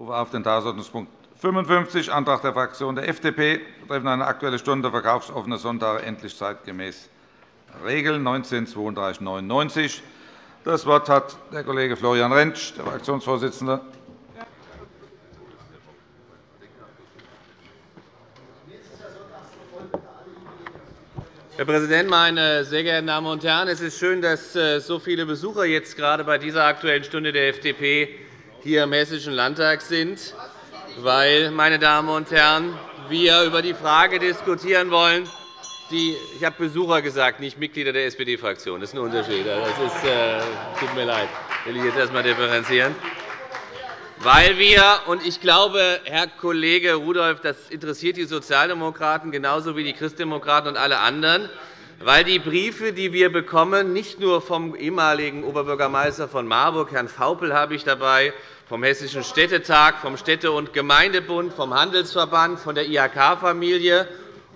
rufe auf den Tagesordnungspunkt 55, Antrag der Fraktion der FDP betreffend eine Aktuelle Stunde verkaufsoffene Sonntage endlich zeitgemäß regeln, 19-3299. Das Wort hat der Kollege Florian Rentsch, der Fraktionsvorsitzende. Herr Präsident, meine sehr geehrten Damen und Herren! Es ist schön, dass äh, so viele Besucher jetzt gerade bei dieser Aktuellen Stunde der FDP hier im Hessischen Landtag sind, weil, meine Damen und Herren, wir über die Frage diskutieren wollen, die, ich habe Besucher gesagt, nicht Mitglieder der SPD-Fraktion. Das ist ein Unterschied. Das ist, äh, tut mir leid. will ich jetzt erst einmal differenzieren. Weil wir, und ich glaube, Herr Kollege Rudolph, das interessiert die Sozialdemokraten genauso wie die Christdemokraten und alle anderen, weil die Briefe, die wir bekommen, nicht nur vom ehemaligen Oberbürgermeister von Marburg, Herrn Faupel, habe ich dabei, vom Hessischen Städtetag, vom Städte- und Gemeindebund, vom Handelsverband, von der IHK-Familie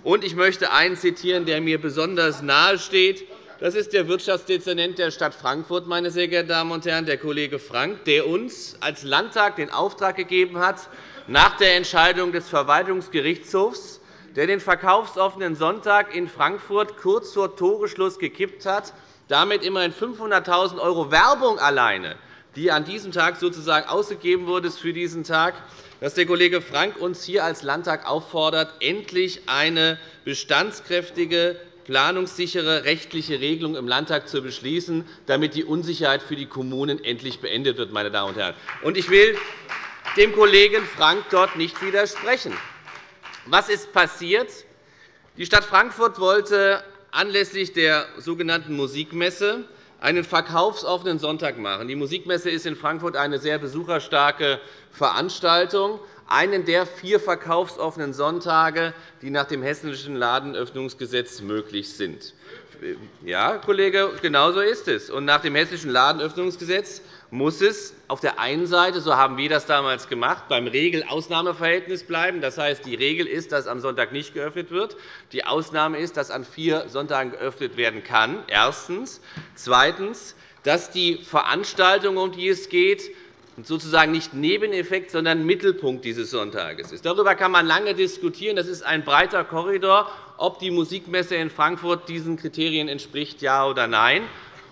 und ich möchte einen zitieren, der mir besonders nahesteht. Das ist der Wirtschaftsdezernent der Stadt Frankfurt, meine sehr geehrten Damen und Herren, der Kollege Frank, der uns als Landtag den Auftrag gegeben hat, nach der Entscheidung des Verwaltungsgerichtshofs, der den verkaufsoffenen Sonntag in Frankfurt kurz vor Toreschluss gekippt hat, damit immerhin 500.000 € Werbung alleine, die an diesem Tag sozusagen ausgegeben wurde für diesen Tag, dass der Kollege Frank uns hier als Landtag auffordert, endlich eine bestandskräftige, planungssichere rechtliche Regelung im Landtag zu beschließen, damit die Unsicherheit für die Kommunen endlich beendet wird. Meine Damen und Herren. Ich will dem Kollegen Frank dort nicht widersprechen. Was ist passiert? Die Stadt Frankfurt wollte anlässlich der sogenannten Musikmesse einen verkaufsoffenen Sonntag machen. Die Musikmesse ist in Frankfurt eine sehr besucherstarke Veranstaltung, einen der vier verkaufsoffenen Sonntage, die nach dem Hessischen Ladenöffnungsgesetz möglich sind. Ja, Kollege, genau so ist es. Und nach dem Hessischen Ladenöffnungsgesetz muss es auf der einen Seite, so haben wir das damals gemacht, beim Regel-Ausnahmeverhältnis bleiben. Das heißt, die Regel ist, dass am Sonntag nicht geöffnet wird. Die Ausnahme ist, dass an vier Sonntagen geöffnet werden kann. Erstens. Zweitens, dass die Veranstaltung, um die es geht, sozusagen nicht Nebeneffekt, sondern Mittelpunkt dieses Sonntages ist. Darüber kann man lange diskutieren. Das ist ein breiter Korridor, ob die Musikmesse in Frankfurt diesen Kriterien entspricht, ja oder nein.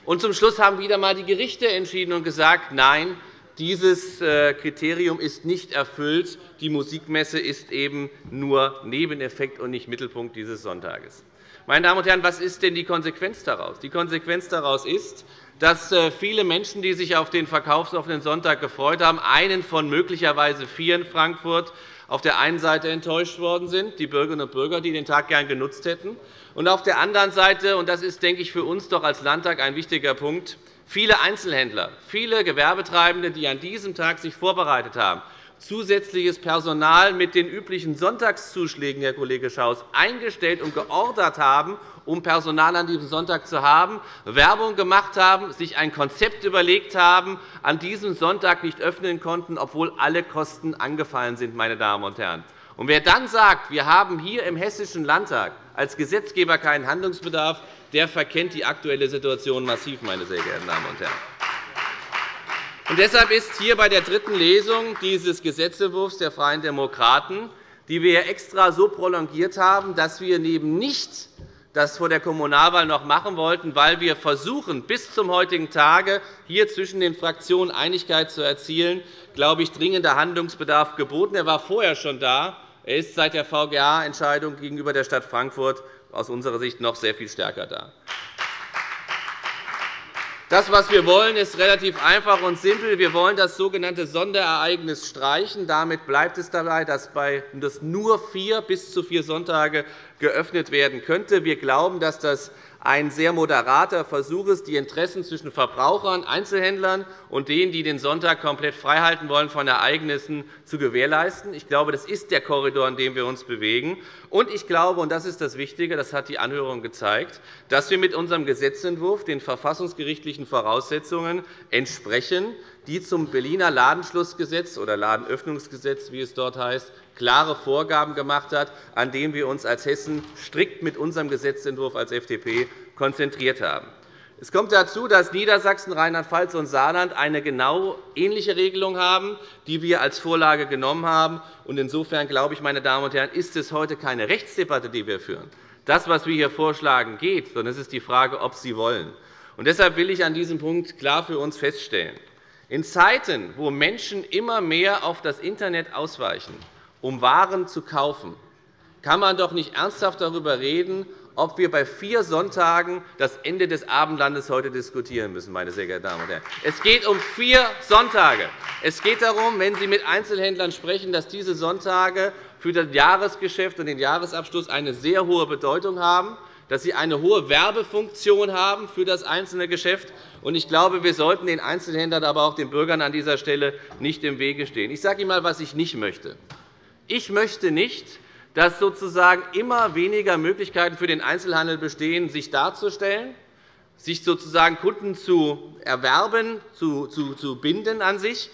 Und zum Schluss haben wieder einmal die Gerichte entschieden und gesagt, nein, dieses äh, Kriterium ist nicht erfüllt. Die Musikmesse ist eben nur Nebeneffekt und nicht Mittelpunkt dieses Sonntages. Meine Damen und Herren, was ist denn die Konsequenz daraus? Die Konsequenz daraus ist, dass äh, viele Menschen, die sich auf den verkaufsoffenen Sonntag gefreut haben, einen von möglicherweise vier in Frankfurt auf der einen Seite enttäuscht worden sind, die Bürgerinnen und Bürger, die den Tag gern genutzt hätten, und auf der anderen Seite, und das ist, denke ich, für uns doch als Landtag ein wichtiger Punkt, viele Einzelhändler, viele Gewerbetreibende, die an diesem Tag sich vorbereitet haben, zusätzliches Personal mit den üblichen Sonntagszuschlägen, Herr Kollege Schaus, eingestellt und geordert haben, um Personal an diesem Sonntag zu haben, Werbung gemacht haben, sich ein Konzept überlegt haben, an diesem Sonntag nicht öffnen konnten, obwohl alle Kosten angefallen sind. Meine Damen und Herren. Und wer dann sagt, wir haben hier im Hessischen Landtag als Gesetzgeber keinen Handlungsbedarf, der verkennt die aktuelle Situation massiv, meine sehr geehrten Damen und Herren. Und deshalb ist hier bei der dritten Lesung dieses Gesetzentwurfs der Freien Demokraten, die wir extra so prolongiert haben, dass wir neben nicht das vor der Kommunalwahl noch machen wollten, weil wir versuchen, bis zum heutigen Tage hier zwischen den Fraktionen Einigkeit zu erzielen, glaube ich, dringender Handlungsbedarf geboten. Er war vorher schon da. Er ist seit der VGA-Entscheidung gegenüber der Stadt Frankfurt aus unserer Sicht noch sehr viel stärker da. Das, was wir wollen, ist relativ einfach und simpel. Wir wollen das sogenannte Sonderereignis streichen. Damit bleibt es dabei, dass nur vier bis zu vier Sonntage geöffnet werden könnte. Wir glauben, dass das ein sehr moderater Versuch ist, die Interessen zwischen Verbrauchern, Einzelhändlern und denen, die den Sonntag komplett freihalten wollen von Ereignissen, zu gewährleisten. Ich glaube, das ist der Korridor, in dem wir uns bewegen. Und ich glaube, und das ist das Wichtige, das hat die Anhörung gezeigt, dass wir mit unserem Gesetzentwurf den verfassungsgerichtlichen Voraussetzungen entsprechen, die zum Berliner Ladenschlussgesetz oder Ladenöffnungsgesetz, wie es dort heißt, klare Vorgaben gemacht hat, an denen wir uns als Hessen strikt mit unserem Gesetzentwurf als FDP konzentriert haben. Es kommt dazu, dass Niedersachsen, Rheinland-Pfalz und Saarland eine genau ähnliche Regelung haben, die wir als Vorlage genommen haben. Insofern glaube ich, meine Damen und Herren, ist es heute keine Rechtsdebatte, die wir führen. Das, was wir hier vorschlagen, geht, sondern es ist die Frage, ob Sie wollen. Und deshalb will ich an diesem Punkt klar für uns feststellen, in Zeiten, wo Menschen immer mehr auf das Internet ausweichen, um Waren zu kaufen, kann man doch nicht ernsthaft darüber reden, ob wir bei vier Sonntagen das Ende des Abendlandes heute diskutieren müssen. Meine sehr geehrten Damen und Herren. Es geht um vier Sonntage. Es geht darum, wenn Sie mit Einzelhändlern sprechen, dass diese Sonntage für das Jahresgeschäft und den Jahresabschluss eine sehr hohe Bedeutung haben, dass sie eine hohe Werbefunktion haben für das einzelne Geschäft. Ich glaube, wir sollten den Einzelhändlern, aber auch den Bürgern an dieser Stelle nicht im Wege stehen. Ich sage Ihnen einmal, was ich nicht möchte. Ich möchte nicht, dass sozusagen immer weniger Möglichkeiten für den Einzelhandel bestehen, sich darzustellen, sich sozusagen Kunden zu erwerben, zu, zu, zu binden an sich,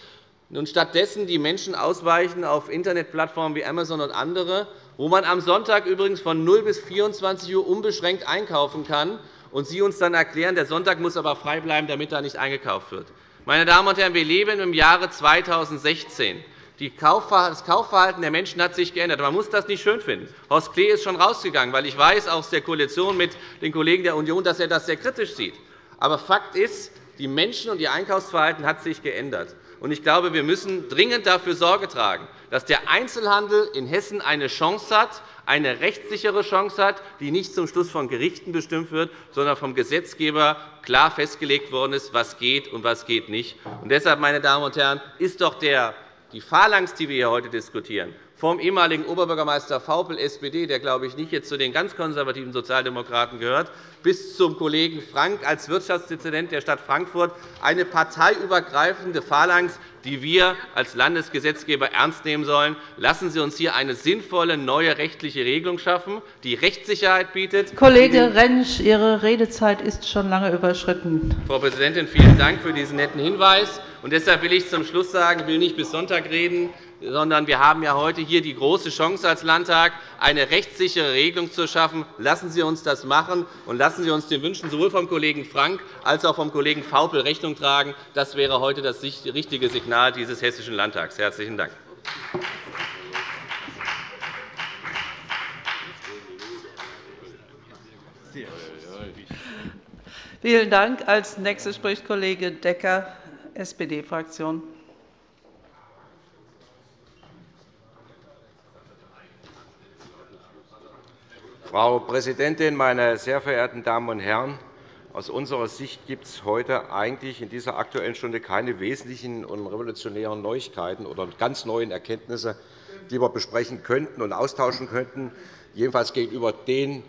und stattdessen die Menschen ausweichen auf Internetplattformen wie Amazon und andere, wo man am Sonntag übrigens von 0 bis 24 Uhr unbeschränkt einkaufen kann, und Sie uns dann erklären, der Sonntag muss aber frei bleiben, damit da nicht eingekauft wird. Meine Damen und Herren, wir leben im Jahre 2016. Das Kaufverhalten der Menschen hat sich geändert. Man muss das nicht schön finden. Horst Klee ist schon rausgegangen, weil ich weiß aus der Koalition mit den Kollegen der Union, dass er das sehr kritisch sieht. Aber Fakt ist, die Menschen und ihr Einkaufsverhalten hat sich geändert. Ich glaube, wir müssen dringend dafür Sorge tragen, dass der Einzelhandel in Hessen eine Chance hat, eine rechtssichere Chance hat, die nicht zum Schluss von Gerichten bestimmt wird, sondern vom Gesetzgeber klar festgelegt worden ist, was geht und was geht nicht. Und deshalb, meine Damen und Herren, ist doch der die Phalanx, die wir hier heute diskutieren, vom ehemaligen Oberbürgermeister Vaupel, SPD, der, glaube ich, nicht jetzt zu den ganz konservativen Sozialdemokraten gehört, bis zum Kollegen Frank als Wirtschaftsdezernent der Stadt Frankfurt eine parteiübergreifende Phalanx, die wir als Landesgesetzgeber ernst nehmen sollen. Lassen Sie uns hier eine sinnvolle neue rechtliche Regelung schaffen, die Rechtssicherheit bietet. Kollege Rentsch, Ihre Redezeit ist schon lange überschritten. Frau Präsidentin, vielen Dank für diesen netten Hinweis. Und deshalb will ich zum Schluss sagen, ich will nicht bis Sonntag reden, sondern wir haben ja heute hier die große Chance als Landtag, eine rechtssichere Regelung zu schaffen. Lassen Sie uns das machen, und lassen Sie uns den Wünschen sowohl vom Kollegen Frank als auch vom Kollegen Faupel Rechnung tragen. Das wäre heute das richtige Signal dieses Hessischen Landtags. – Herzlichen Dank. Vielen Dank. Als nächster spricht Kollege Decker, SPD-Fraktion. Frau Präsidentin, meine sehr verehrten Damen und Herren! Aus unserer Sicht gibt es heute eigentlich in dieser Aktuellen Stunde keine wesentlichen und revolutionären Neuigkeiten oder ganz neuen Erkenntnisse, die wir besprechen könnten und austauschen könnten, jedenfalls gegenüber den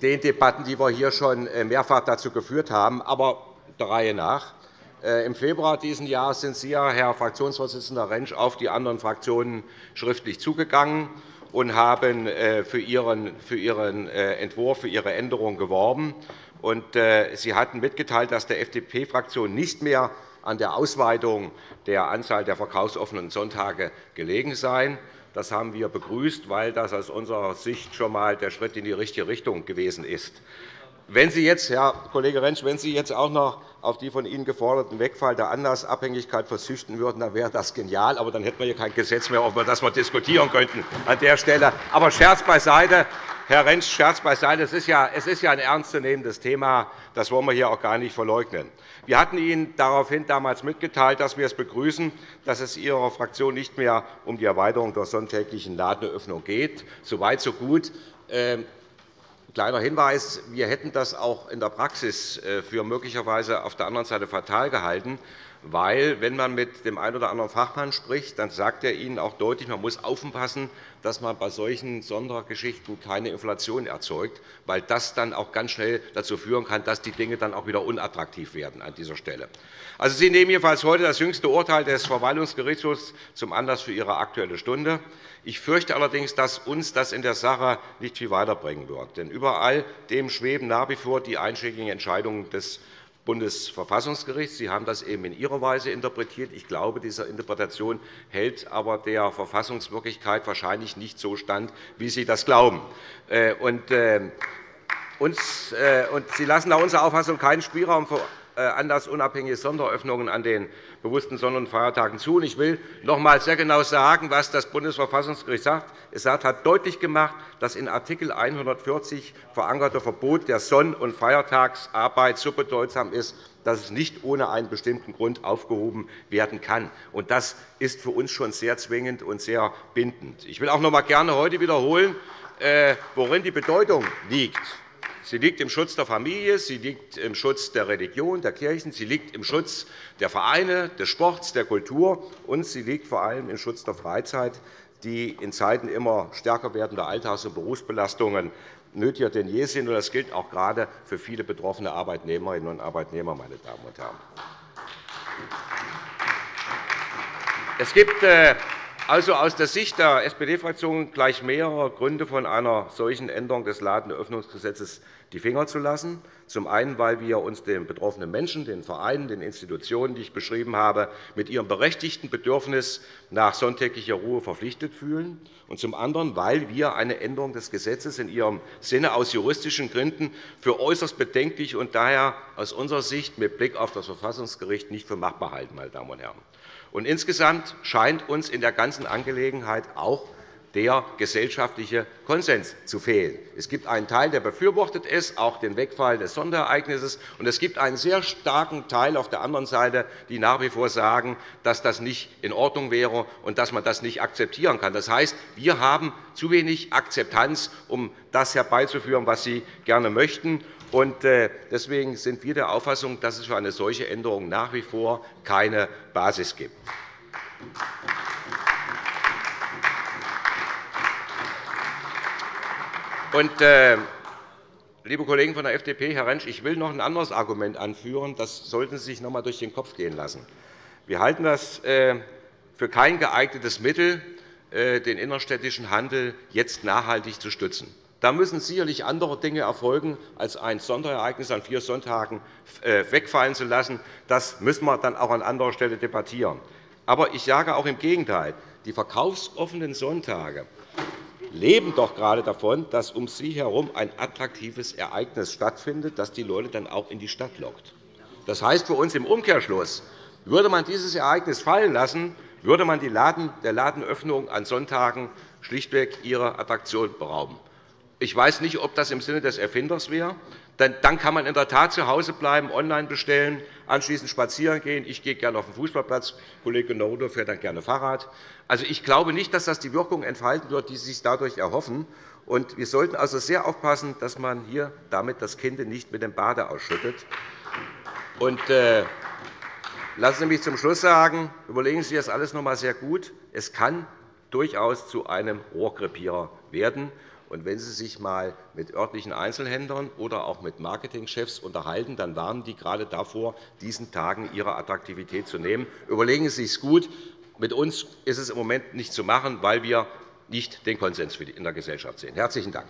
Debatten, die wir hier schon äh, mehrfach dazu geführt haben. Aber der Reihe nach. Äh, Im Februar dieses Jahres sind Sie, Herr Fraktionsvorsitzender Rentsch, auf die anderen Fraktionen schriftlich zugegangen und haben äh, für Ihren, äh, Entwurf, für Ihre Änderung geworben. Äh, Sie hatten mitgeteilt, dass der FDP-Fraktion nicht mehr an der Ausweitung der Anzahl der verkaufsoffenen Sonntage gelegen sei. Das haben wir begrüßt, weil das aus unserer Sicht schon einmal der Schritt in die richtige Richtung gewesen ist. Wenn Sie jetzt, Herr Kollege Rentsch, wenn Sie jetzt auch noch auf die von Ihnen geforderten Wegfall der Anlassabhängigkeit verzichten würden, dann wäre das genial. Aber dann hätten wir hier kein Gesetz mehr, über das wir diskutieren könnten an der Stelle. Aber Scherz beiseite. Herr Rentsch, Scherz beiseite. Es ist, ja, ein ernstzunehmendes Thema. Das wollen wir hier auch gar nicht verleugnen. Wir hatten Ihnen daraufhin damals mitgeteilt, dass wir es begrüßen, dass es Ihrer Fraktion nicht mehr um die Erweiterung der sonntäglichen Ladenöffnung geht. So weit, so gut. Kleiner Hinweis. Wir hätten das auch in der Praxis äh, für möglicherweise auf der anderen Seite fatal gehalten, weil, wenn man mit dem einen oder anderen Fachmann spricht, dann sagt er Ihnen auch deutlich, man muss aufpassen, dass man bei solchen Sondergeschichten keine Inflation erzeugt, weil das dann auch ganz schnell dazu führen kann, dass die Dinge dann auch wieder unattraktiv werden an dieser Stelle. Also, Sie nehmen jedenfalls heute das jüngste Urteil des Verwaltungsgerichtshofs zum Anlass für Ihre Aktuelle Stunde. Ich fürchte allerdings, dass uns das in der Sache nicht viel weiterbringen wird. Denn überall dem schweben nach wie vor die einschlägigen Entscheidungen des Bundesverfassungsgerichts. Sie haben das eben in Ihrer Weise interpretiert. Ich glaube, diese Interpretation hält aber der Verfassungswirklichkeit wahrscheinlich nicht so stand, wie Sie das glauben. Äh, und, äh, äh, und Sie lassen nach unserer Auffassung keinen Spielraum für anlassunabhängige Sonderöffnungen an den bewussten Sonn- und Feiertagen zu. Ich will noch einmal sehr genau sagen, was das Bundesverfassungsgericht sagt. Es hat deutlich gemacht, dass in Art. 140 verankerte Verbot der Sonn- und Feiertagsarbeit so bedeutsam ist, dass es nicht ohne einen bestimmten Grund aufgehoben werden kann. Das ist für uns schon sehr zwingend und sehr bindend. Ich will auch noch einmal gerne heute wiederholen, äh, worin die Bedeutung liegt. Sie liegt im Schutz der Familie, sie liegt im Schutz der Religion, der Kirchen, sie liegt im Schutz der Vereine, des Sports, der Kultur, und sie liegt vor allem im Schutz der Freizeit, die in Zeiten immer stärker werdender Alltags- und Berufsbelastungen nötiger denn je sind. Das gilt auch gerade für viele betroffene Arbeitnehmerinnen und Arbeitnehmer. Meine Damen und Herren. Es gibt äh, also aus der Sicht der SPD-Fraktion gleich mehrere Gründe, von einer solchen Änderung des Ladenöffnungsgesetzes die Finger zu lassen. Zum einen, weil wir uns den betroffenen Menschen, den Vereinen, den Institutionen, die ich beschrieben habe, mit ihrem berechtigten Bedürfnis nach sonntäglicher Ruhe verpflichtet fühlen, und zum anderen, weil wir eine Änderung des Gesetzes in ihrem Sinne aus juristischen Gründen für äußerst bedenklich und daher aus unserer Sicht mit Blick auf das Verfassungsgericht nicht für machbar halten. Meine Damen und Herren. Und insgesamt scheint uns in der ganzen Angelegenheit auch der gesellschaftliche Konsens zu fehlen. Es gibt einen Teil, der befürwortet es, auch den Wegfall des Sonderereignisses, und es gibt einen sehr starken Teil auf der anderen Seite, die nach wie vor sagen, dass das nicht in Ordnung wäre und dass man das nicht akzeptieren kann. Das heißt, wir haben zu wenig Akzeptanz, um das herbeizuführen, was Sie gerne möchten. Äh, deswegen sind wir der Auffassung, dass es für eine solche Änderung nach wie vor keine Basis gibt. Und, äh, liebe Kollegen von der FDP, Herr Rentsch, ich will noch ein anderes Argument anführen. Das sollten Sie sich noch einmal durch den Kopf gehen lassen. Wir halten das äh, für kein geeignetes Mittel, äh, den innerstädtischen Handel jetzt nachhaltig zu stützen. Da müssen sicherlich andere Dinge erfolgen, als ein Sonderereignis an vier Sonntagen äh, wegfallen zu lassen. Das müssen wir dann auch an anderer Stelle debattieren. Aber ich sage auch im Gegenteil. Die verkaufsoffenen Sonntage leben doch gerade davon, dass um sie herum ein attraktives Ereignis stattfindet, das die Leute dann auch in die Stadt lockt. Das heißt für uns im Umkehrschluss, würde man dieses Ereignis fallen lassen, würde man die Laden, der Ladenöffnung an Sonntagen schlichtweg ihrer Attraktion berauben. Ich weiß nicht, ob das im Sinne des Erfinders wäre. Dann kann man in der Tat zu Hause bleiben, online bestellen, anschließend spazieren gehen. Ich gehe gerne auf den Fußballplatz. Kollege Norudo fährt dann gerne Fahrrad. Also, ich glaube nicht, dass das die Wirkung entfalten wird, die Sie sich dadurch erhoffen. Und wir sollten also sehr aufpassen, dass man hier damit das Kind nicht mit dem Bade ausschüttet. Und, äh, lassen Sie mich zum Schluss sagen, überlegen Sie das alles noch einmal sehr gut. Es kann durchaus zu einem Rohrkrepierer werden. Und wenn Sie sich einmal mit örtlichen Einzelhändlern oder auch mit Marketingchefs unterhalten, dann warnen die gerade davor, diesen Tagen ihre Attraktivität zu nehmen. Überlegen Sie es gut. Mit uns ist es im Moment nicht zu machen, weil wir nicht den Konsens in der Gesellschaft sehen. – Herzlichen Dank.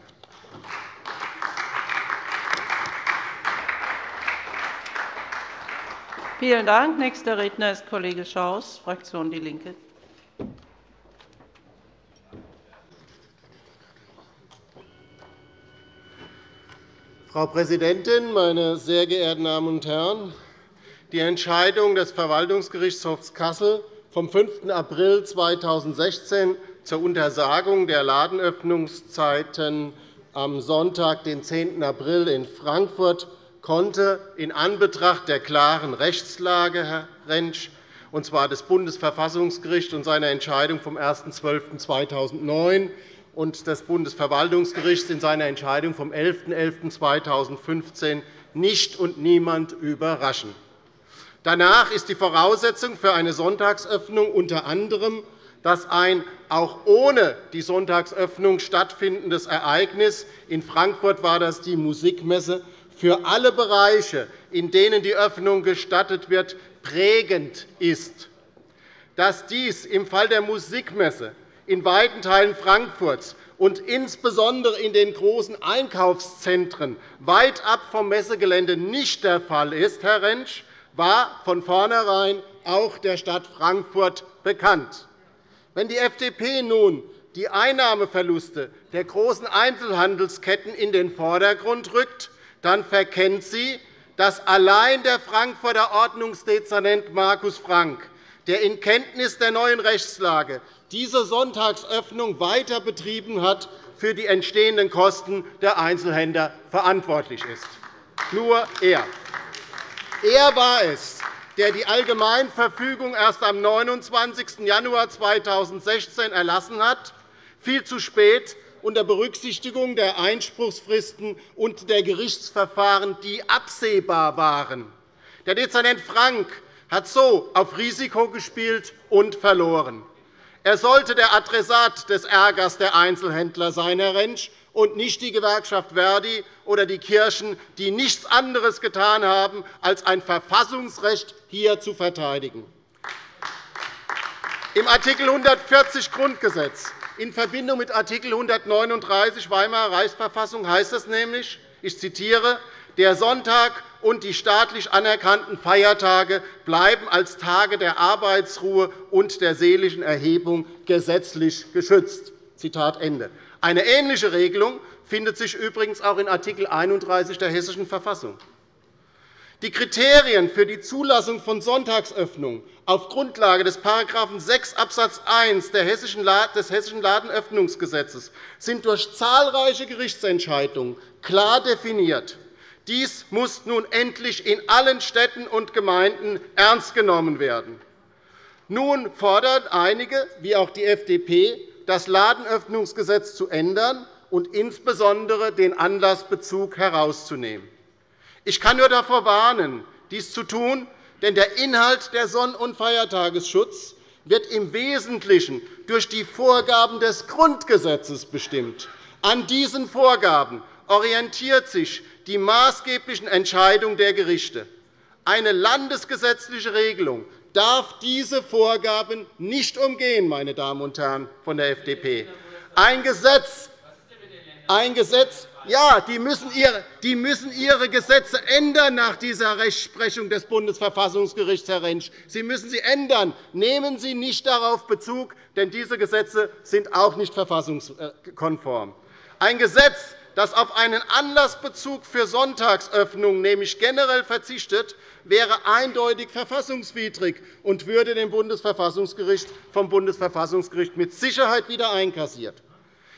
Vielen Dank. Nächster Redner ist Kollege Schaus, Fraktion DIE LINKE. Frau Präsidentin, meine sehr geehrten Damen und Herren! Die Entscheidung des Verwaltungsgerichtshofs Kassel vom 5. April 2016 zur Untersagung der Ladenöffnungszeiten am Sonntag, den 10. April in Frankfurt, konnte in Anbetracht der klaren Rechtslage, Herr Rentsch, und zwar des Bundesverfassungsgerichts und seiner Entscheidung vom 01.12.2009 und des Bundesverwaltungsgerichts in seiner Entscheidung vom 11.11.2015 nicht und niemand überraschen. Danach ist die Voraussetzung für eine Sonntagsöffnung unter anderem, dass ein auch ohne die Sonntagsöffnung stattfindendes Ereignis – in Frankfurt war das die Musikmesse – für alle Bereiche, in denen die Öffnung gestattet wird, prägend ist. Dass dies im Fall der Musikmesse in weiten Teilen Frankfurts und insbesondere in den großen Einkaufszentren weit ab vom Messegelände nicht der Fall ist, Herr Rentsch, war von vornherein auch der Stadt Frankfurt bekannt. Wenn die FDP nun die Einnahmeverluste der großen Einzelhandelsketten in den Vordergrund rückt, dann verkennt sie, dass allein der Frankfurter Ordnungsdezernent Markus Frank, der in Kenntnis der neuen Rechtslage diese Sonntagsöffnung weiter betrieben hat, für die entstehenden Kosten der Einzelhändler verantwortlich ist. Nur er. Er war es, der die Allgemeinverfügung erst am 29. Januar 2016 erlassen hat, viel zu spät unter Berücksichtigung der Einspruchsfristen und der Gerichtsverfahren, die absehbar waren. Der Dezernent Frank hat so auf Risiko gespielt und verloren. Er sollte der Adressat des Ärgers der Einzelhändler sein, Herr Rentsch, und nicht die Gewerkschaft Verdi oder die Kirchen, die nichts anderes getan haben, als ein Verfassungsrecht hier zu verteidigen. Im Art. 140 Grundgesetz in Verbindung mit Art. 139 Weimarer Reichsverfassung heißt es nämlich, ich zitiere, der Sonntag und die staatlich anerkannten Feiertage bleiben als Tage der Arbeitsruhe und der seelischen Erhebung gesetzlich geschützt. Eine ähnliche Regelung findet sich übrigens auch in Art. 31 der Hessischen Verfassung. Die Kriterien für die Zulassung von Sonntagsöffnungen auf Grundlage des § 6 Abs. 1 des Hessischen Ladenöffnungsgesetzes sind durch zahlreiche Gerichtsentscheidungen klar definiert. Dies muss nun endlich in allen Städten und Gemeinden ernst genommen werden. Nun fordern einige, wie auch die FDP, das Ladenöffnungsgesetz zu ändern und insbesondere den Anlassbezug herauszunehmen. Ich kann nur davor warnen, dies zu tun, denn der Inhalt der Sonn- und Feiertagesschutz wird im Wesentlichen durch die Vorgaben des Grundgesetzes bestimmt. An diesen Vorgaben orientiert sich die maßgeblichen Entscheidungen der Gerichte. Eine landesgesetzliche Regelung darf diese Vorgaben nicht umgehen, meine Damen und Herren von der FDP. Ein Gesetz, ein Gesetz ja, die müssen, ihre, die müssen ihre Gesetze ändern nach dieser Rechtsprechung des Bundesverfassungsgerichts, Herr Rentsch. Sie müssen sie ändern. Nehmen Sie nicht darauf Bezug, denn diese Gesetze sind auch nicht verfassungskonform. Ein Gesetz, das auf einen Anlassbezug für Sonntagsöffnungen nämlich generell verzichtet, wäre eindeutig verfassungswidrig und würde dem Bundesverfassungsgericht vom Bundesverfassungsgericht mit Sicherheit wieder einkassiert.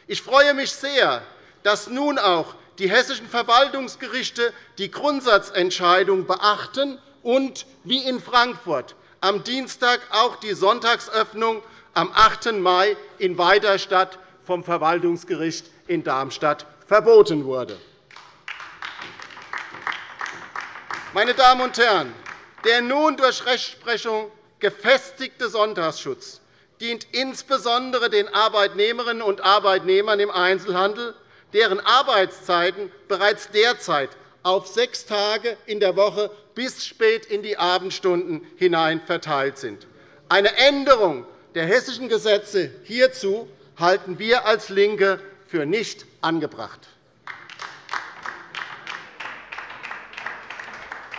Ich freue mich sehr, dass nun auch die hessischen Verwaltungsgerichte die Grundsatzentscheidung beachten und, wie in Frankfurt, am Dienstag auch die Sonntagsöffnung am 8. Mai in Weiderstadt vom Verwaltungsgericht in Darmstadt verboten wurde. Meine Damen und Herren, der nun durch Rechtsprechung gefestigte Sonntagsschutz dient insbesondere den Arbeitnehmerinnen und Arbeitnehmern im Einzelhandel, deren Arbeitszeiten bereits derzeit auf sechs Tage in der Woche bis spät in die Abendstunden hinein verteilt sind. Eine Änderung der hessischen Gesetze hierzu halten wir als LINKE für nicht angebracht.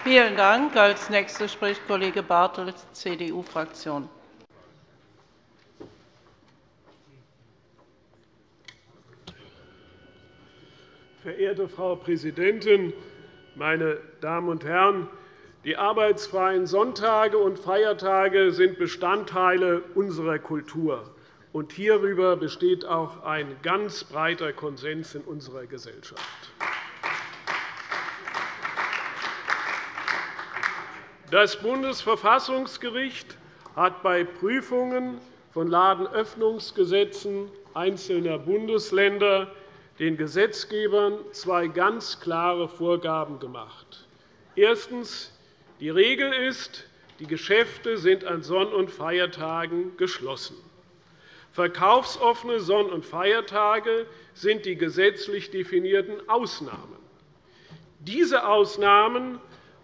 Vielen Dank. Als nächster spricht Kollege Bartels, CDU-Fraktion. Verehrte Frau Präsidentin, meine Damen und Herren! Die arbeitsfreien Sonntage und Feiertage sind Bestandteile unserer Kultur. Und hierüber besteht auch ein ganz breiter Konsens in unserer Gesellschaft. Das Bundesverfassungsgericht hat bei Prüfungen von Ladenöffnungsgesetzen einzelner Bundesländer den Gesetzgebern zwei ganz klare Vorgaben gemacht. Erstens. Die Regel ist, die Geschäfte sind an Sonn- und Feiertagen geschlossen. Verkaufsoffene Sonn- und Feiertage sind die gesetzlich definierten Ausnahmen. Diese Ausnahmen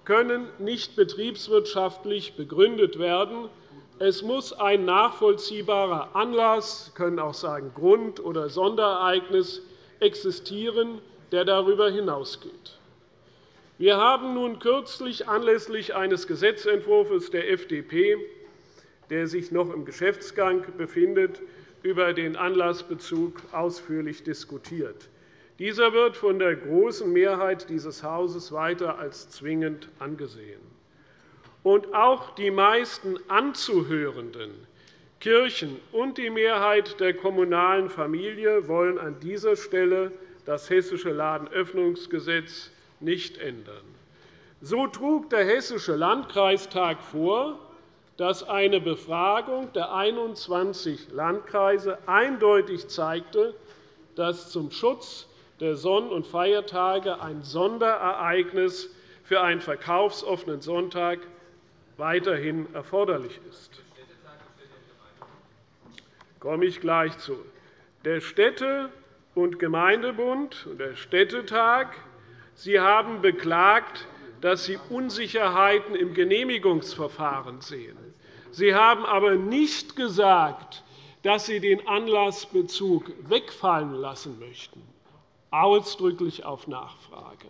können nicht betriebswirtschaftlich begründet werden. Es muss ein nachvollziehbarer Anlass, können auch sagen Grund- oder Sonderereignis, existieren, der darüber hinausgeht. Wir haben nun kürzlich anlässlich eines Gesetzentwurfs der FDP, der sich noch im Geschäftsgang befindet, über den Anlassbezug ausführlich diskutiert. Dieser wird von der großen Mehrheit dieses Hauses weiter als zwingend angesehen. Und auch die meisten Anzuhörenden, Kirchen und die Mehrheit der kommunalen Familie wollen an dieser Stelle das Hessische Ladenöffnungsgesetz nicht ändern. So trug der Hessische Landkreistag vor, dass eine Befragung der 21 Landkreise eindeutig zeigte, dass zum Schutz der Sonn- und Feiertage ein Sonderereignis für einen verkaufsoffenen Sonntag weiterhin erforderlich ist. Komme ich gleich zu. Der Städte- und Gemeindebund und der Städtetag Sie haben beklagt, dass Sie Unsicherheiten im Genehmigungsverfahren sehen. Sie haben aber nicht gesagt, dass Sie den Anlassbezug wegfallen lassen möchten, ausdrücklich auf Nachfrage.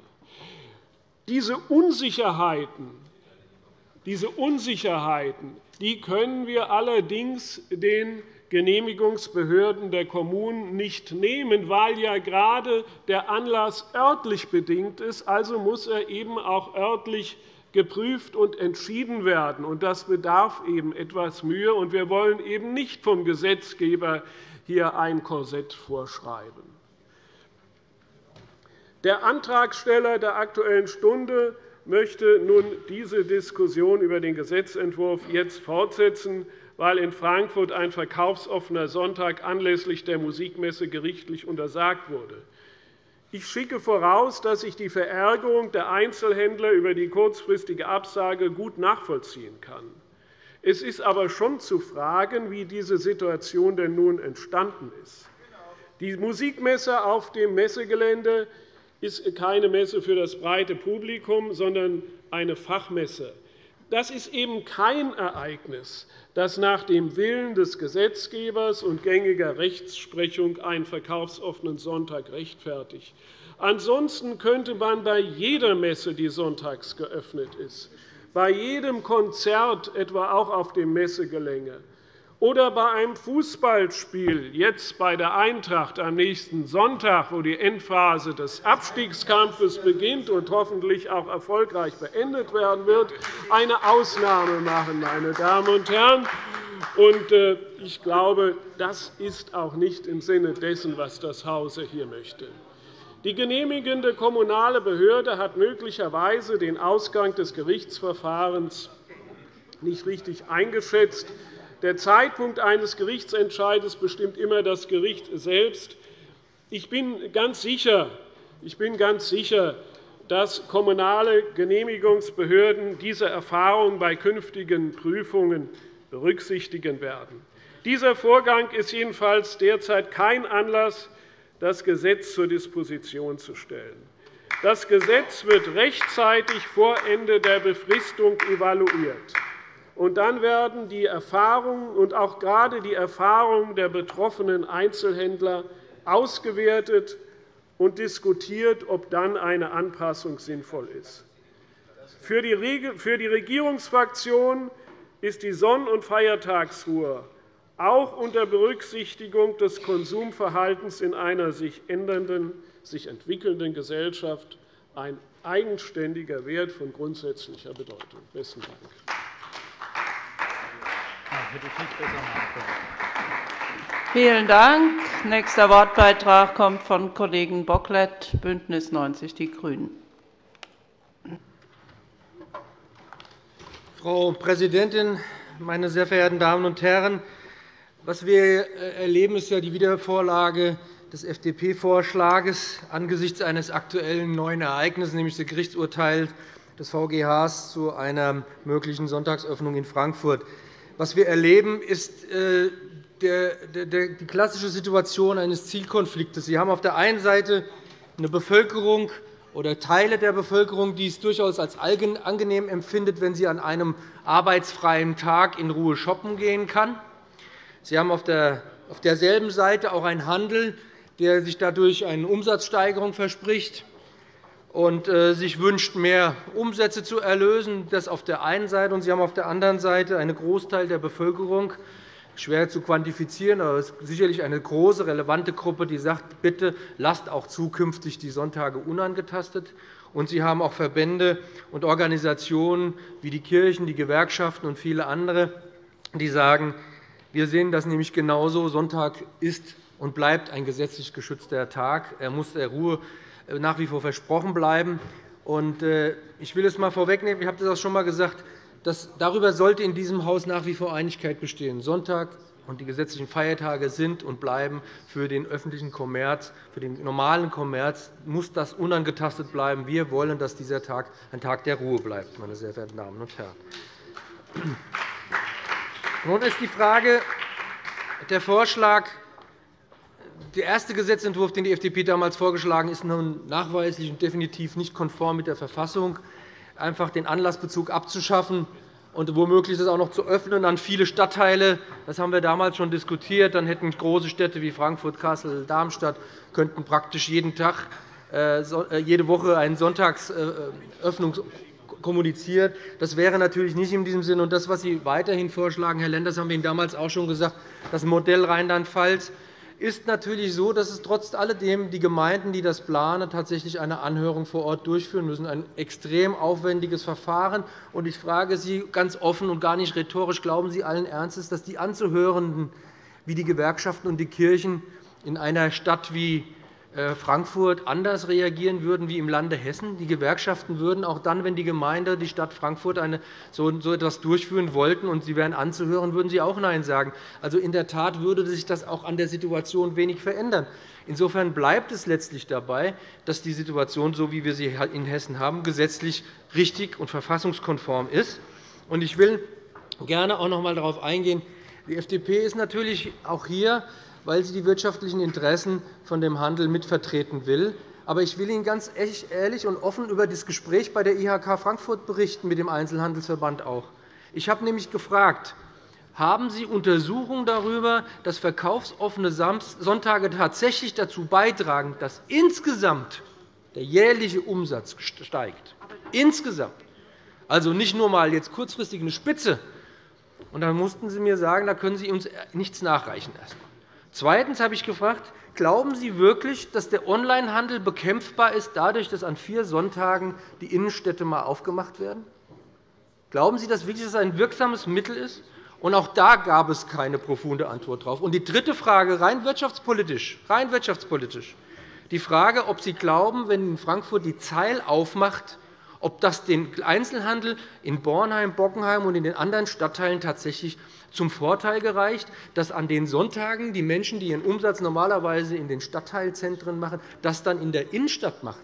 Diese Unsicherheiten, diese Unsicherheiten die können wir allerdings den Genehmigungsbehörden der Kommunen nicht nehmen, weil ja gerade der Anlass örtlich bedingt ist. Also muss er eben auch örtlich geprüft und entschieden werden. Das bedarf eben etwas Mühe. und Wir wollen eben nicht vom Gesetzgeber hier ein Korsett vorschreiben. Der Antragsteller der Aktuellen Stunde möchte nun diese Diskussion über den Gesetzentwurf jetzt fortsetzen weil in Frankfurt ein verkaufsoffener Sonntag anlässlich der Musikmesse gerichtlich untersagt wurde. Ich schicke voraus, dass ich die Verärgerung der Einzelhändler über die kurzfristige Absage gut nachvollziehen kann. Es ist aber schon zu fragen, wie diese Situation denn nun entstanden ist. Die Musikmesse auf dem Messegelände ist keine Messe für das breite Publikum, sondern eine Fachmesse. Das ist eben kein Ereignis, das nach dem Willen des Gesetzgebers und gängiger Rechtsprechung einen verkaufsoffenen Sonntag rechtfertigt. Ansonsten könnte man bei jeder Messe, die sonntags geöffnet ist, bei jedem Konzert, etwa auch auf dem Messegelände, oder bei einem Fußballspiel, jetzt bei der Eintracht am nächsten Sonntag, wo die Endphase des Abstiegskampfes beginnt und hoffentlich auch erfolgreich beendet werden wird, eine Ausnahme machen, meine Damen und Herren. Äh, ich glaube, das ist auch nicht im Sinne dessen, was das Hause hier möchte. Die genehmigende kommunale Behörde hat möglicherweise den Ausgang des Gerichtsverfahrens nicht richtig eingeschätzt. Der Zeitpunkt eines Gerichtsentscheides bestimmt immer das Gericht selbst. Ich bin ganz sicher, ich bin ganz sicher dass kommunale Genehmigungsbehörden diese Erfahrung bei künftigen Prüfungen berücksichtigen werden. Dieser Vorgang ist jedenfalls derzeit kein Anlass, das Gesetz zur Disposition zu stellen. Das Gesetz wird rechtzeitig vor Ende der Befristung evaluiert. Und dann werden die Erfahrungen und auch gerade die Erfahrungen der betroffenen Einzelhändler ausgewertet und diskutiert, ob dann eine Anpassung sinnvoll ist. Für die Regierungsfraktion ist die Sonn- und Feiertagsruhe auch unter Berücksichtigung des Konsumverhaltens in einer sich ändernden, sich entwickelnden Gesellschaft ein eigenständiger Wert von grundsätzlicher Bedeutung. Besten Dank hätte ich nicht besser machen können. Vielen Dank. Nächster Wortbeitrag kommt von Kollegen Bocklet, BÜNDNIS 90 die GRÜNEN. Frau Präsidentin, meine sehr verehrten Damen und Herren! Was wir erleben, ist ja die Wiedervorlage des FDP-Vorschlags angesichts eines aktuellen neuen Ereignisses, nämlich des Gerichtsurteils des VGH zu einer möglichen Sonntagsöffnung in Frankfurt. Was wir erleben, ist äh, die klassische Situation eines Zielkonfliktes. Sie haben auf der einen Seite eine Bevölkerung oder Teile der Bevölkerung, die es durchaus als angenehm empfindet, wenn sie an einem arbeitsfreien Tag in Ruhe shoppen gehen kann. Sie haben auf derselben Seite auch einen Handel, der sich dadurch eine Umsatzsteigerung verspricht und äh, sich wünscht, mehr Umsätze zu erlösen. Das auf der einen Seite. Und Sie haben auf der anderen Seite einen Großteil der Bevölkerung, schwer zu quantifizieren, aber es ist sicherlich eine große, relevante Gruppe, die sagt, bitte lasst auch zukünftig die Sonntage unangetastet. Und Sie haben auch Verbände und Organisationen wie die Kirchen, die Gewerkschaften und viele andere, die sagen, wir sehen das nämlich genauso. Sonntag ist und bleibt ein gesetzlich geschützter Tag. Er muss der Ruhe nach wie vor versprochen bleiben. Äh, ich will es einmal vorwegnehmen. Ich habe das auch schon einmal gesagt. Dass darüber sollte in diesem Haus nach wie vor Einigkeit bestehen. Sonntag und die gesetzlichen Feiertage sind und bleiben für den öffentlichen Kommerz, für den normalen Kommerz muss das unangetastet bleiben. Wir wollen, dass dieser Tag ein Tag der Ruhe bleibt, meine sehr verehrten Damen und Herren. Nun ist die Frage, der Vorschlag, der erste Gesetzentwurf, den die FDP damals vorgeschlagen hat, ist nun nachweislich und definitiv nicht konform mit der Verfassung, einfach den Anlassbezug abzuschaffen und womöglich das auch noch zu öffnen an viele Stadtteile. Das haben wir damals schon diskutiert. Dann hätten große Städte wie Frankfurt, Kassel, Darmstadt könnten praktisch jeden Tag, äh, äh, jede Woche eine Sonntagsöffnung kommuniziert. Das wäre natürlich nicht in diesem Sinne. Und das, was Sie weiterhin vorschlagen, Herr Lenders, haben wir Ihnen damals auch schon gesagt, das Modell Rheinland-Pfalz ist natürlich so, dass es trotz alledem die Gemeinden, die das planen, tatsächlich eine Anhörung vor Ort durchführen müssen, ein extrem aufwendiges Verfahren. Ich frage Sie ganz offen und gar nicht rhetorisch, glauben Sie allen Ernstes, dass die Anzuhörenden wie die Gewerkschaften und die Kirchen in einer Stadt wie Frankfurt anders reagieren würden wie im Lande Hessen. Die Gewerkschaften würden auch dann, wenn die Gemeinde, die Stadt Frankfurt eine, so etwas durchführen wollten und sie wären anzuhören, würden sie auch Nein sagen. Also in der Tat würde sich das auch an der Situation wenig verändern. Insofern bleibt es letztlich dabei, dass die Situation, so wie wir sie in Hessen haben, gesetzlich richtig und verfassungskonform ist. Ich will gerne auch noch einmal darauf eingehen. Die FDP ist natürlich auch hier weil sie die wirtschaftlichen Interessen von dem Handel mitvertreten will. Aber ich will Ihnen ganz ehrlich und offen über das Gespräch bei der IHK Frankfurt berichten mit dem Einzelhandelsverband auch. Ich habe nämlich gefragt, haben Sie Untersuchungen darüber, dass verkaufsoffene Sonntage tatsächlich dazu beitragen, dass insgesamt der jährliche Umsatz steigt? Insgesamt. Also nicht nur mal jetzt kurzfristig eine Spitze. Und dann mussten Sie mir sagen, da können Sie uns nichts nachreichen. Erstmal. Zweitens habe ich gefragt, glauben Sie wirklich, dass der Onlinehandel bekämpfbar ist, dadurch, dass an vier Sonntagen die Innenstädte einmal aufgemacht werden? Glauben Sie, dass wirklich das ein wirksames Mittel ist? Und auch da gab es keine profunde Antwort darauf. Und die dritte Frage, rein wirtschaftspolitisch, rein wirtschaftspolitisch, die Frage, ob Sie glauben, wenn in Frankfurt die Zeil aufmacht, ob das den Einzelhandel in Bornheim, Bockenheim und in den anderen Stadtteilen tatsächlich zum Vorteil gereicht, dass an den Sonntagen die Menschen, die ihren Umsatz normalerweise in den Stadtteilzentren machen, das dann in der Innenstadt machen.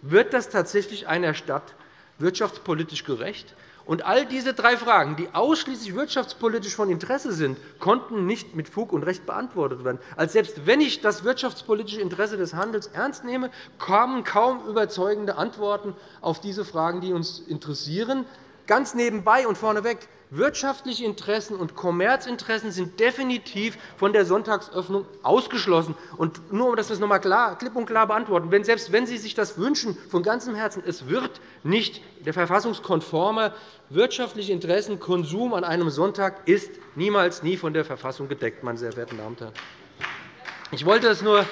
Wird das tatsächlich einer Stadt wirtschaftspolitisch gerecht? Und all diese drei Fragen, die ausschließlich wirtschaftspolitisch von Interesse sind, konnten nicht mit Fug und Recht beantwortet werden. Als selbst wenn ich das wirtschaftspolitische Interesse des Handels ernst nehme, kamen kaum überzeugende Antworten auf diese Fragen, die uns interessieren. Ganz nebenbei und vorneweg, Wirtschaftliche Interessen und Kommerzinteressen sind definitiv von der Sonntagsöffnung ausgeschlossen. Und nur um das noch einmal klar, klipp und klar beantworten, wenn, selbst wenn Sie sich das wünschen, von ganzem Herzen, es wird nicht der verfassungskonforme wirtschaftliche Interessen Konsum an einem Sonntag ist niemals nie von der Verfassung gedeckt, meine sehr verehrten Damen und Herren. Ich wollte es nur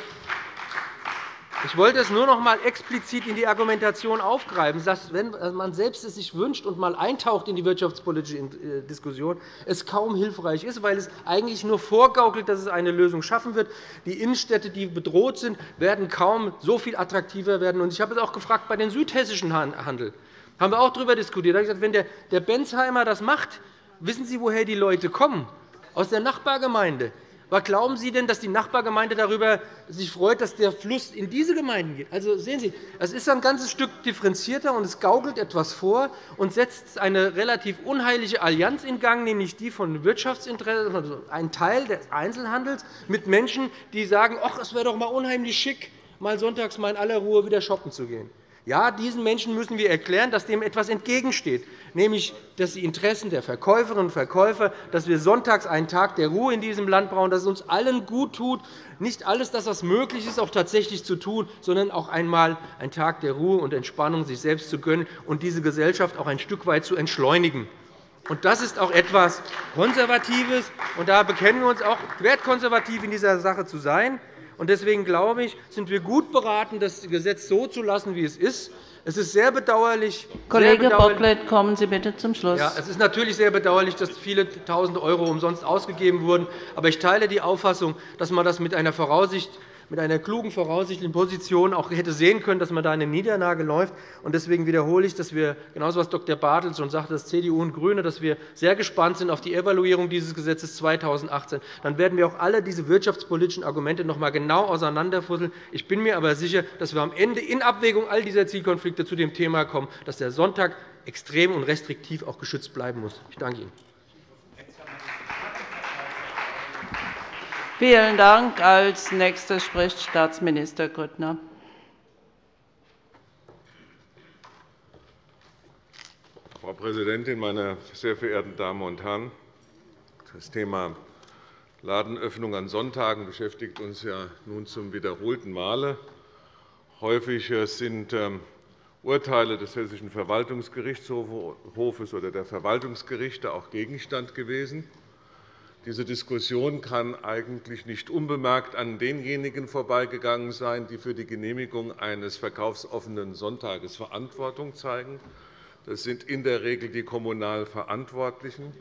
ich wollte es nur noch einmal explizit in die Argumentation aufgreifen, dass, wenn man selbst es sich wünscht und mal eintaucht in die wirtschaftspolitische äh, Diskussion, es kaum hilfreich ist, weil es eigentlich nur vorgaukelt, dass es eine Lösung schaffen wird. Die Innenstädte, die bedroht sind, werden kaum so viel attraktiver werden. Ich habe es auch gefragt bei den südhessischen Handel. Da haben wir auch darüber diskutiert. Da habe ich gesagt, wenn der Benzheimer das macht, wissen Sie, woher die Leute kommen? Aus der Nachbargemeinde. Was glauben Sie denn, dass die Nachbargemeinde darüber sich freut, dass der Fluss in diese Gemeinden geht? Also sehen Sie, es ist ein ganzes Stück differenzierter, und es gaukelt etwas vor und setzt eine relativ unheilige Allianz in Gang, nämlich die von Wirtschaftsinteressen, also ein Teil des Einzelhandels, mit Menschen, die sagen, ach, es wäre doch mal unheimlich schick, mal sonntags mal in aller Ruhe wieder shoppen zu gehen. Ja, diesen Menschen müssen wir erklären, dass dem etwas entgegensteht, nämlich dass die Interessen der Verkäuferinnen und Verkäufer, dass wir sonntags einen Tag der Ruhe in diesem Land brauchen, dass es uns allen gut tut, nicht alles das, was möglich ist, auch tatsächlich zu tun, sondern auch einmal einen Tag der Ruhe und Entspannung sich selbst zu gönnen und diese Gesellschaft auch ein Stück weit zu entschleunigen. Das ist auch etwas Konservatives. Und da bekennen wir uns auch wertkonservativ in dieser Sache zu sein. Und deswegen glaube ich, sind wir gut beraten, das Gesetz so zu lassen, wie es ist. Es ist sehr bedauerlich. Kollege Bocklet, kommen Sie bitte zum Schluss. Ja, es ist natürlich sehr bedauerlich, dass viele Tausend € umsonst ausgegeben wurden. Aber ich teile die Auffassung, dass man das mit einer Voraussicht mit einer klugen, voraussichtlichen Position auch hätte sehen können, dass man da eine Niederlage läuft. Deswegen wiederhole ich, dass wir, genauso was Dr. Bartels schon sagte, dass CDU und GRÜNE, dass wir sehr gespannt sind auf die Evaluierung dieses Gesetzes 2018. Dann werden wir auch alle diese wirtschaftspolitischen Argumente noch einmal genau auseinanderfusseln. Ich bin mir aber sicher, dass wir am Ende in Abwägung all dieser Zielkonflikte zu dem Thema kommen, dass der Sonntag extrem und restriktiv auch geschützt bleiben muss. Ich danke Ihnen. Vielen Dank. Als Nächster spricht Staatsminister Grüttner. Frau Präsidentin, meine sehr verehrten Damen und Herren! Das Thema Ladenöffnung an Sonntagen beschäftigt uns ja nun zum wiederholten Male. Häufig sind ähm, Urteile des Hessischen Verwaltungsgerichtshofes oder der Verwaltungsgerichte auch Gegenstand gewesen. Diese Diskussion kann eigentlich nicht unbemerkt an denjenigen vorbeigegangen sein, die für die Genehmigung eines verkaufsoffenen Sonntages Verantwortung zeigen. Das sind in der Regel die kommunal Verantwortlichen.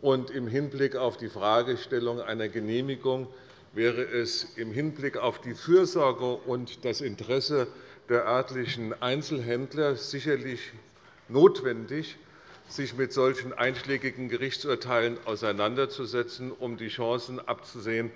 Und Im Hinblick auf die Fragestellung einer Genehmigung wäre es im Hinblick auf die Fürsorge und das Interesse der örtlichen Einzelhändler sicherlich notwendig, sich mit solchen einschlägigen Gerichtsurteilen auseinanderzusetzen, um die Chancen abzusehen,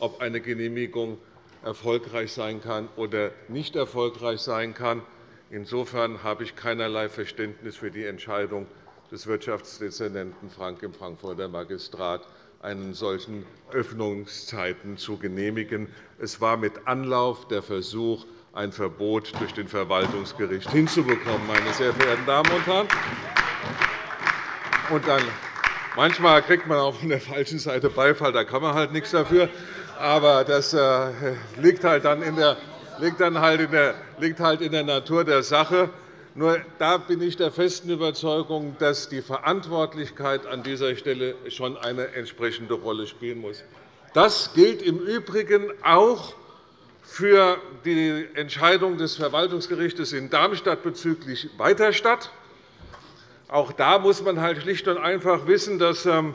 ob eine Genehmigung erfolgreich sein kann oder nicht erfolgreich sein kann. Insofern habe ich keinerlei Verständnis für die Entscheidung des Wirtschaftsdezernenten Frank im Frankfurter Magistrat, einen solchen Öffnungszeiten zu genehmigen. Es war mit Anlauf der Versuch, ein Verbot durch den Verwaltungsgericht hinzubekommen. Meine sehr verehrten Damen und Herren. Und dann, manchmal kriegt man auch von der falschen Seite Beifall, da kann man halt nichts dafür. Aber das äh, liegt halt dann in der, liegt dann halt in der, liegt halt in der Natur der Sache. Nur da bin ich der festen Überzeugung, dass die Verantwortlichkeit an dieser Stelle schon eine entsprechende Rolle spielen muss. Das gilt im Übrigen auch für die Entscheidung des Verwaltungsgerichts in Darmstadt bezüglich Weiterstadt. Auch da muss man halt schlicht und einfach wissen, dass ähm,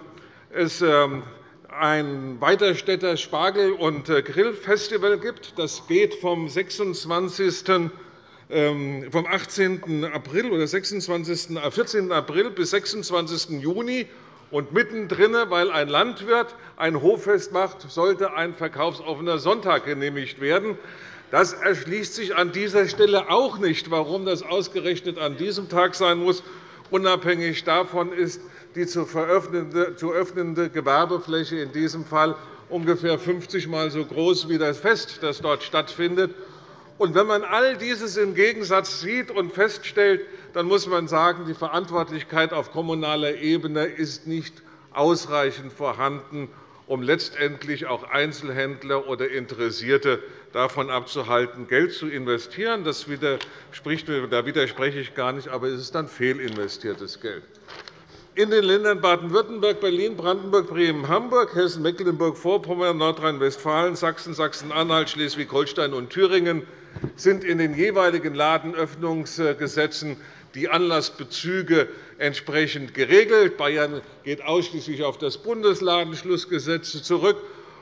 es ähm, ein Weiterstädter Spargel- und äh, Grillfestival gibt. Das geht vom 26 ähm, vom 18. April oder 26. 14. Äh, April bis 26. Juni. Und mittendrin, weil ein Landwirt ein Hoffest macht, sollte ein verkaufsoffener Sonntag genehmigt werden. Das erschließt sich an dieser Stelle auch nicht, warum das ausgerechnet an diesem Tag sein muss. Unabhängig davon ist die zu öffnende Gewerbefläche in diesem Fall ungefähr 50 Mal so groß wie das Fest, das dort stattfindet. wenn man all dieses im Gegensatz sieht und feststellt, dann muss man sagen, die Verantwortlichkeit auf kommunaler Ebene ist nicht ausreichend vorhanden, um letztendlich auch Einzelhändler oder Interessierte davon abzuhalten, Geld zu investieren. Das widerspricht, da widerspreche ich gar nicht, aber es ist dann fehlinvestiertes Geld. In den Ländern Baden-Württemberg, Berlin, Brandenburg, Bremen, Hamburg, Hessen, Mecklenburg-Vorpommern, Nordrhein-Westfalen, Sachsen, Sachsen-Anhalt, Schleswig-Holstein und Thüringen sind in den jeweiligen Ladenöffnungsgesetzen die Anlassbezüge entsprechend geregelt. Bayern geht ausschließlich auf das Bundesladenschlussgesetz zurück.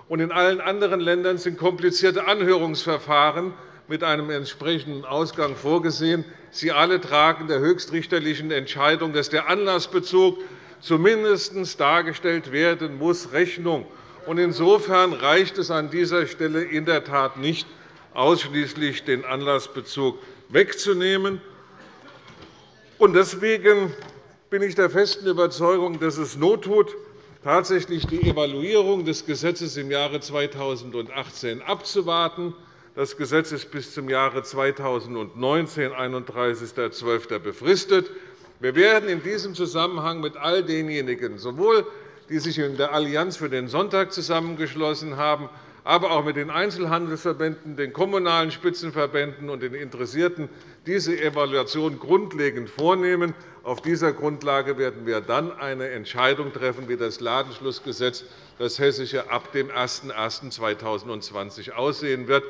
Und in allen anderen Ländern sind komplizierte Anhörungsverfahren mit einem entsprechenden Ausgang vorgesehen. Sie alle tragen der höchstrichterlichen Entscheidung, dass der Anlassbezug zumindest dargestellt werden muss, Rechnung. Insofern reicht es an dieser Stelle in der Tat nicht, ausschließlich den Anlassbezug wegzunehmen. Deswegen bin ich der festen Überzeugung, dass es Not tut, tatsächlich die Evaluierung des Gesetzes im Jahre 2018 abzuwarten. Das Gesetz ist bis zum Jahre 2019, 31.12. befristet. Wir werden in diesem Zusammenhang mit all denjenigen, sowohl die sich in der Allianz für den Sonntag zusammengeschlossen haben, aber auch mit den Einzelhandelsverbänden, den Kommunalen Spitzenverbänden und den Interessierten diese Evaluation grundlegend vornehmen. Auf dieser Grundlage werden wir dann eine Entscheidung treffen, wie das Ladenschlussgesetz, das hessische, ab dem 01.01.2020 aussehen wird.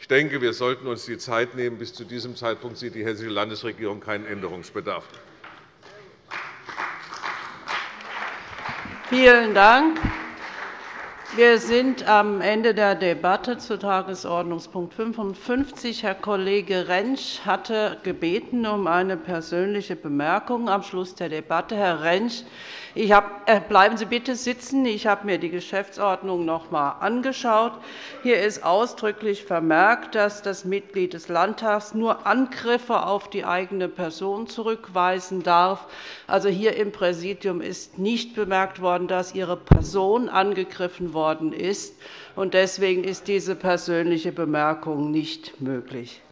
Ich denke, wir sollten uns die Zeit nehmen. Bis zu diesem Zeitpunkt sieht die Hessische Landesregierung keinen Änderungsbedarf. Vielen Dank. Wir sind am Ende der Debatte zu Tagesordnungspunkt 55. Herr Kollege Rentsch hatte gebeten um eine persönliche Bemerkung am Schluss der Debatte. Herr Rentsch, hab, äh, bleiben Sie bitte sitzen. Ich habe mir die Geschäftsordnung noch einmal angeschaut. Hier ist ausdrücklich vermerkt, dass das Mitglied des Landtags nur Angriffe auf die eigene Person zurückweisen darf. Also hier im Präsidium ist nicht bemerkt worden, dass Ihre Person angegriffen worden ist. Deswegen ist diese persönliche Bemerkung nicht möglich.